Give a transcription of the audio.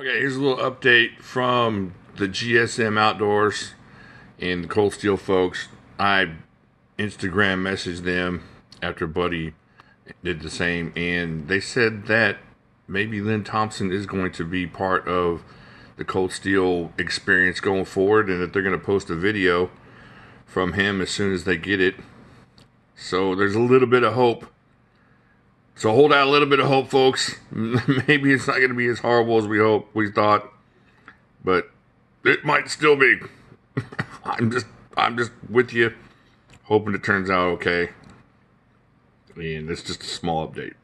Okay, here's a little update from the GSM Outdoors and the Cold Steel folks. I Instagram messaged them after Buddy did the same, and they said that maybe Lynn Thompson is going to be part of the Cold Steel experience going forward, and that they're going to post a video from him as soon as they get it. So there's a little bit of hope. So hold out a little bit of hope, folks. Maybe it's not going to be as horrible as we hope we thought, but it might still be. I'm just I'm just with you, hoping it turns out okay. And it's just a small update.